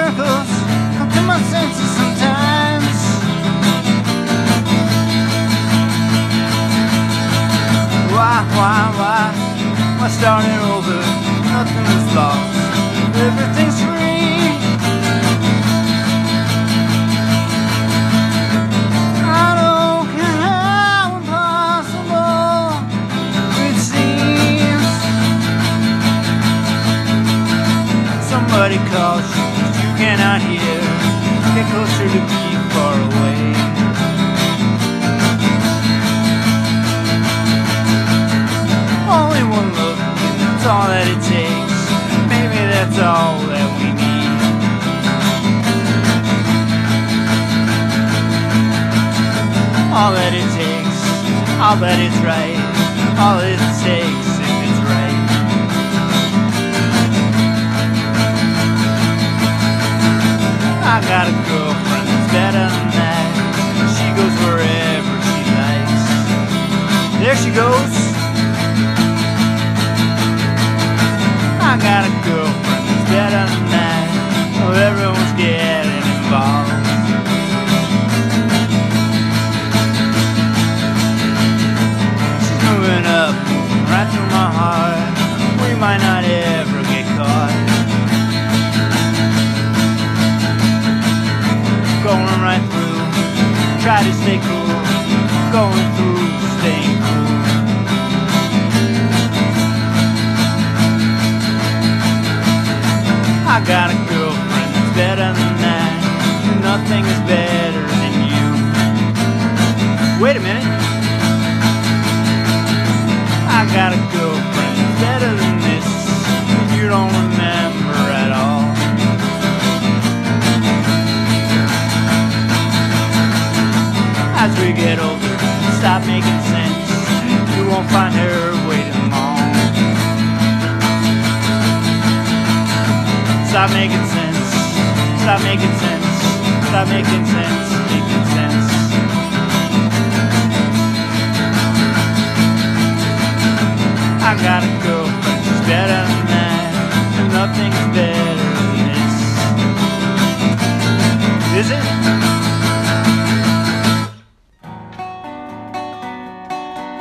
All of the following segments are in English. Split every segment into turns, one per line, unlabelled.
circles, come to my senses sometimes. Why, why, why? Why starting over? Nothing was lost. Everything's cannot hear. Get closer to be far away. Only one look, and that's all that it takes. Maybe that's all that we need. All that it takes, all that it's right, all it takes I got a girlfriend that's better than that. She goes wherever she likes. There she goes. I got a girlfriend that's better than that. Oh, everyone's getting involved. Nothing is better than you. Wait a minute. I got a girlfriend better than this. You don't remember at all. As we get older, stop making sense. You won't find her waiting long. Stop making sense. Stop making sense. Stop making sense. Making sense. I got a girlfriend who's better than that, and nothing's better than this. Is it?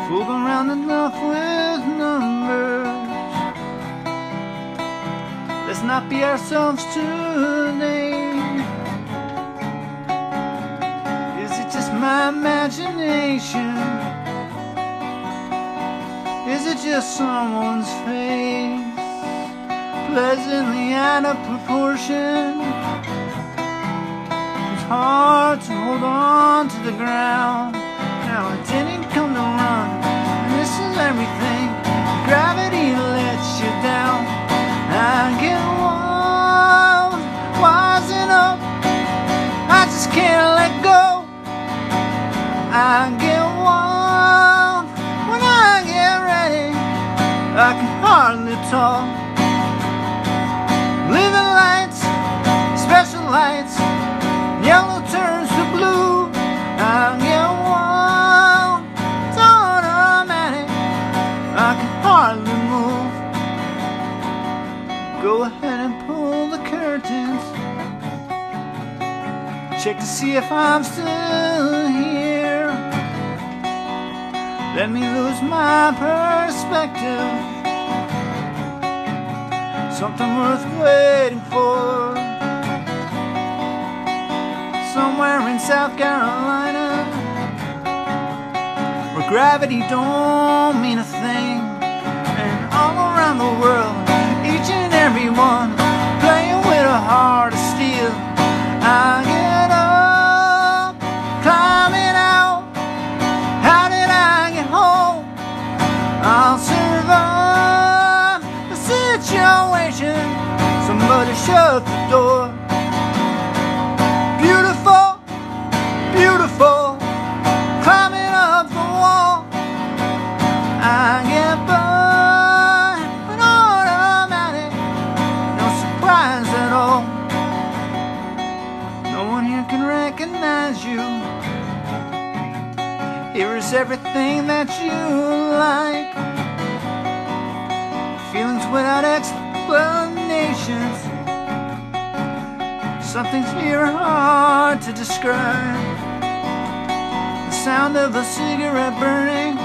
Fooling around enough with numbers. Let's not be ourselves today. imagination? Is it just someone's face? Pleasantly out of proportion. It's hard to hold on to the ground. Now I didn't come to run. And this is everything. Gravity lets you down. I get wild, wising up. I just can't let go. I get wild when I get ready. I can hardly talk. Living lights, special lights, yellow turns to blue. I get wild, it's automatic. I can hardly move. Go ahead and pull the curtains. Check to see if I'm still here. Let me lose my perspective. Something worth waiting for. Somewhere in South Carolina, where gravity don't Here is everything that you like. Feelings without explanations. Something's here hard to describe. The sound of a cigarette burning.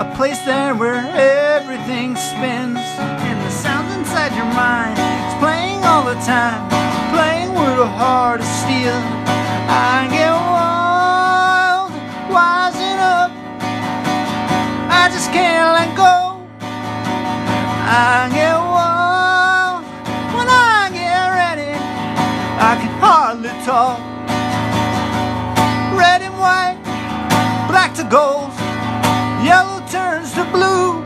A place there where everything spins. And the sound inside your mind is playing all the time. Playing with a heart of steel. I get can't let go. I get wild when I get ready. I can hardly talk. Red and white, black to gold, yellow turns to blue.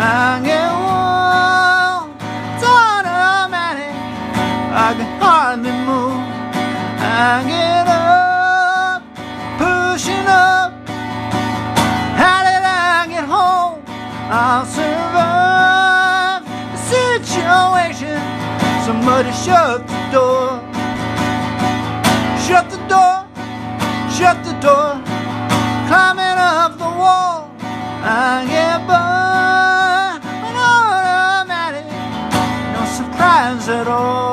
I get wild, it's automatic. I can hardly move. I get I'll survive the situation. Somebody shut the door. Shut the door. Shut the door. Climbing up the wall. I get by an automatic. No surprise at all.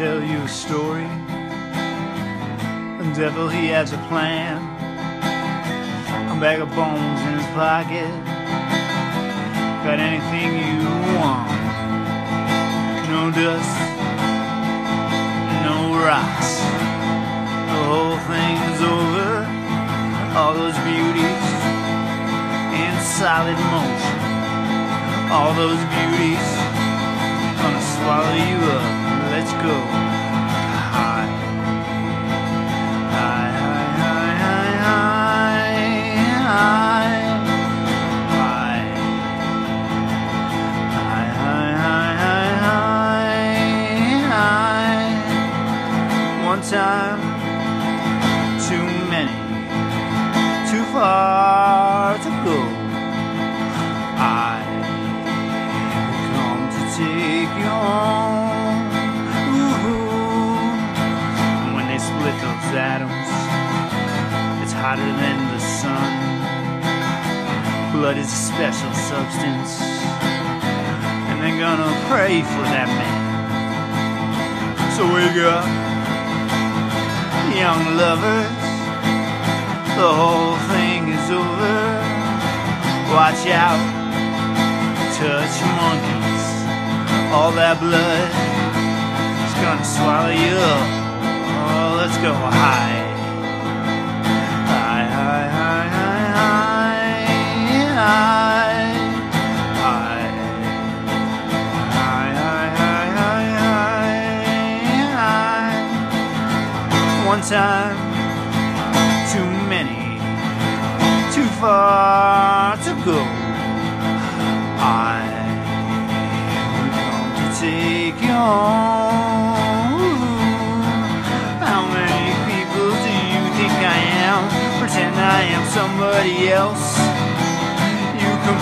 Tell you a story. The devil, he has a plan. A bag of bones in his pocket. Got anything you want. No dust, no rocks. The whole thing's over. All those beauties in solid motion. All those beauties go. A special substance, and they're gonna pray for that man. So wake got young lovers. The whole thing is over. Watch out, touch monkeys. All that blood is gonna swallow you up. Oh, let's go. High, One time, too many, too far to go. I'm going to take you home. How many people do you think I am? Pretend I am somebody else.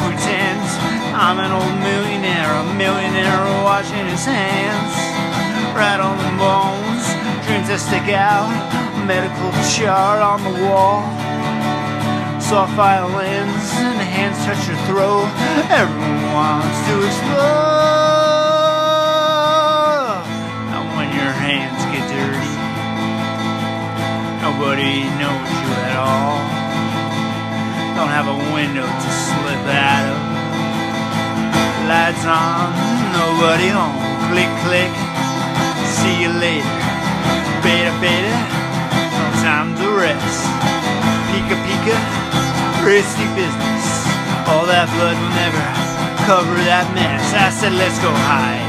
Pretend I'm an old millionaire, a millionaire washing his hands. Right on the bones, dreams that stick out, medical chart on the wall. Soft violins and hands touch your throat. Everyone wants to explode. And when your hands get dirty, nobody knows you at all. Don't have a window to slip out of. Lights on, nobody home. Click, click. See you later. Beta, beta. No time to rest. Pika, pika. Risky business. All that blood will never cover that mess. I said, let's go high.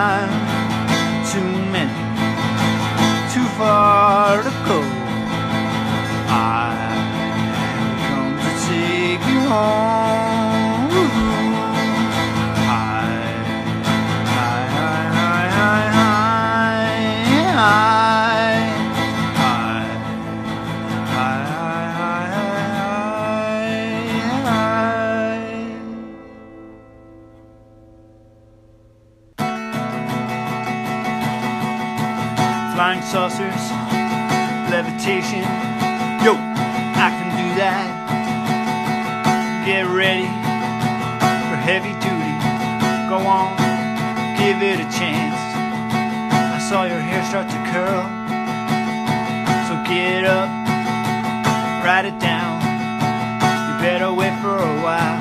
Time, too many, too far to go. I come to take you home. Saucers, levitation. Yo, I can do that. Get ready for heavy duty. Go on, give it a chance. I saw your hair start to curl. So get up, write it down. You better wait for a while.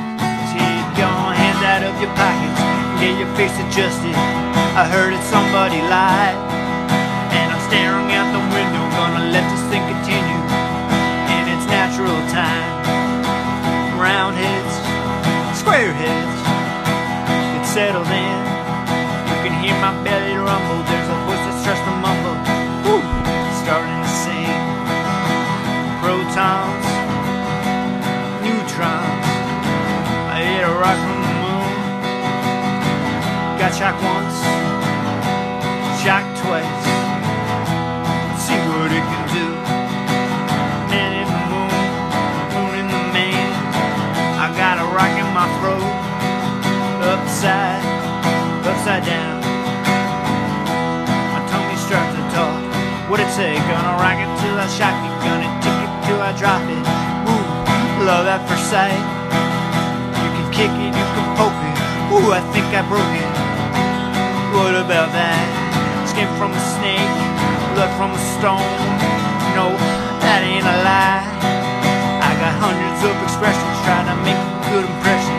Take your hands out of your pockets get your face adjusted. I heard it somebody lied. Staring out the window, gonna let this thing continue in its natural time. Round heads, square heads, get settled in. You can hear my belly rumble, there's a voice that starts to mumble. Woo, starting to sing. Protons, neutrons, I hit a rock from the moon. Got shocked once, I shock it, tick it till I drop it. Ooh, love at first sight. You can kick it, you can poke it. Ooh, I think I broke it. What about that? Skin from a snake, blood from a stone. No, that ain't a lie. I got hundreds of expressions trying to make a good impression.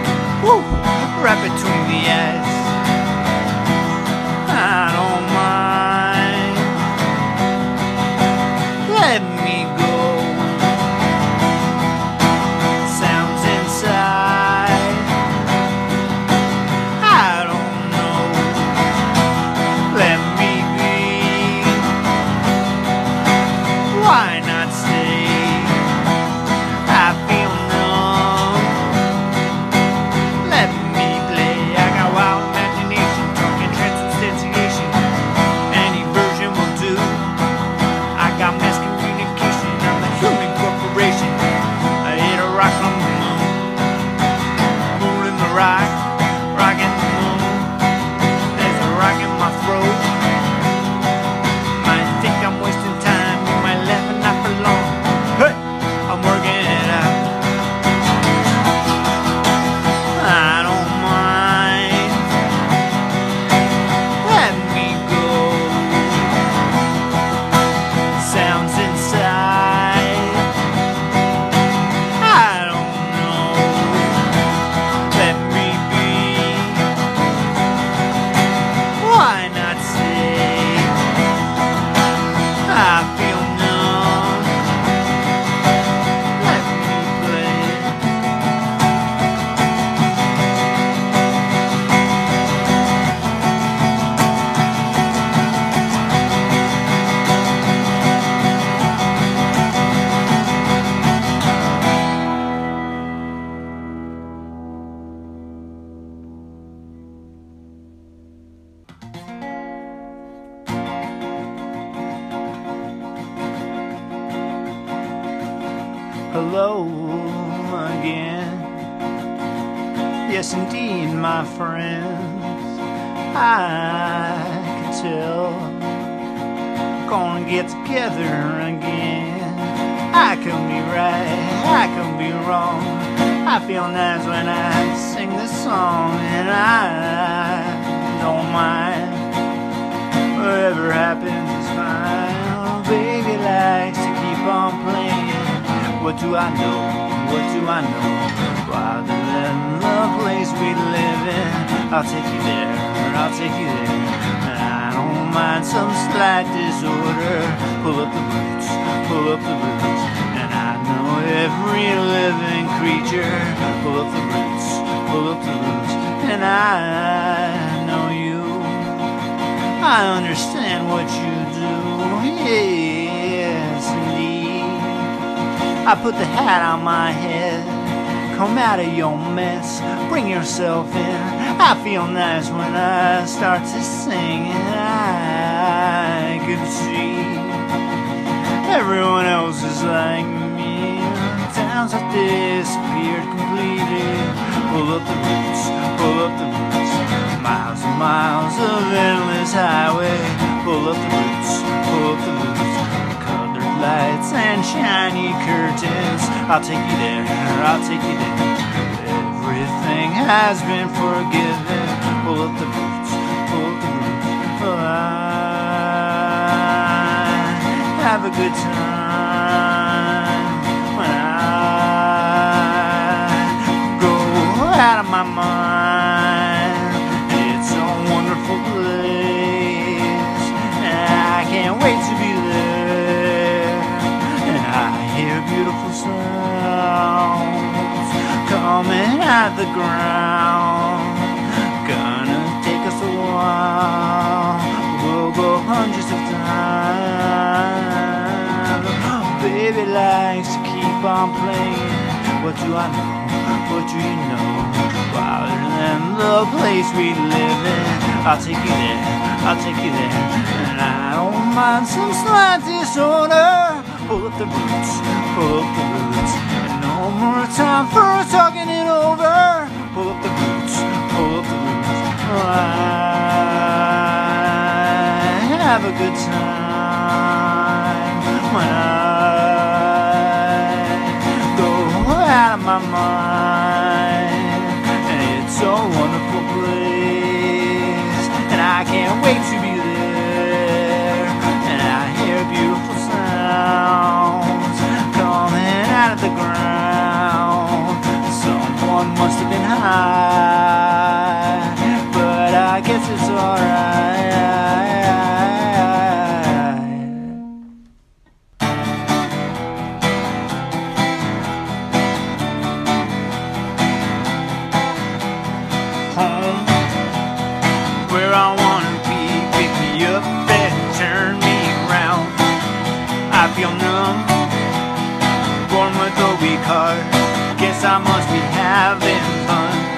Yes, indeed, my friends, I can tell. Gonna get together again. I can be right, I can be wrong. I feel nice when I sing this song, and I don't mind. Whatever happens is fine. Oh, baby likes to keep on playing. What do I know? What do I know? Place we live in, I'll take you there. I'll take you there. I don't mind some slight disorder. Pull up the roots, pull up the roots, and I know every living creature. Pull up the roots, pull up the roots, and I know you. I understand what you do. Yes, indeed. I put the hat on my head. Come out of your mess. Bring yourself in. I feel nice when I start to sing. And I can see everyone else is like me. Towns have disappeared completely. Pull up the roots. Pull up the roots. Miles and miles of endless highway. Pull up the roots, and shiny curtains. I'll take you there, I'll take you there. Everything has been forgiven. Pull up the roots, pull up the roots. Oh, I have a good time when I go out of my mind. It's a wonderful place, and I can't wait to be there. I hear beautiful sounds coming out the ground. Gonna take us a while. We'll go hundreds of times. Baby likes to keep on playing. What do I know? What do you know? Wilder than the place we live in. I'll take you there. I'll take you there. And I don't mind some slight disorder. Pull up the roots. Pull up the roots. No more time for talking it over. Pull up the roots. Pull up the roots. I have a good time when I go out of my mind. And it's a wonderful place, and I can't wait to be there. Sounds coming out of the ground. Someone must have been high, but I guess it's alright. Born with a weak heart. Guess I must be having fun.